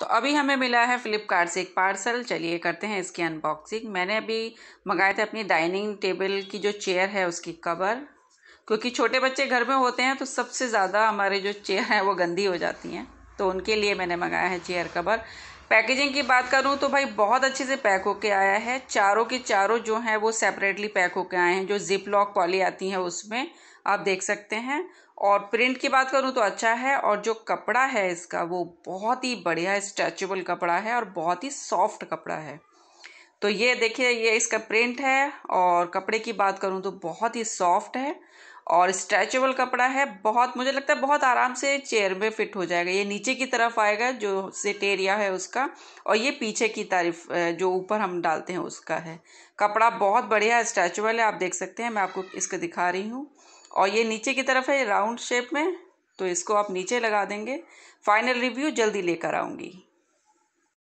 तो अभी हमें मिला है फ्लिपकार्ट से एक पार्सल। चलिए करते हैं इसकी अनबॉक्सिंग मैंने अभी मंगाए थे अपनी डाइनिंग टेबल की जो चेयर है उसकी कवर क्योंकि छोटे बच्चे घर में होते हैं तो सबसे ज़्यादा हमारे जो चेयर हैं वो गंदी हो जाती हैं। तो उनके लिए मैंने मंगाया है चेयर कवर। पैकेजिंग की बात करूँ तो भाई बहुत अच्छे से पैक होके आया है। चारों के चारों जो हैं वो सेपरेटली पैक होके आए हैं, जो जिप लॉक पॉली आती हैं उसमें, आप देख सकते हैं। और प्रिंट की बात करूँ तो अच्छा है, और जो कपड़ा है इसका वो बहुत ही बढ़िया स्ट्रेचेबल कपड़ा है और बहुत ही सॉफ्ट कपड़ा है। तो ये देखिए, ये इसका प्रिंट है और कपड़े की बात करूँ तो बहुत ही सॉफ्ट है और स्ट्रेचेबल कपड़ा है। बहुत, मुझे लगता है बहुत आराम से चेयर में फिट हो जाएगा। ये नीचे की तरफ़ आएगा जो सेट एरिया है उसका और ये पीछे की तारीफ़ जो ऊपर हम डालते हैं उसका है। कपड़ा बहुत बढ़िया स्ट्रेचेबल है, आप देख सकते हैं। मैं आपको इसको दिखा रही हूँ और ये नीचे की तरफ़ है राउंड शेप में। तो इसको आप नीचे लगा देंगे। फाइनल रिव्यू जल्दी लेकर आऊँगी।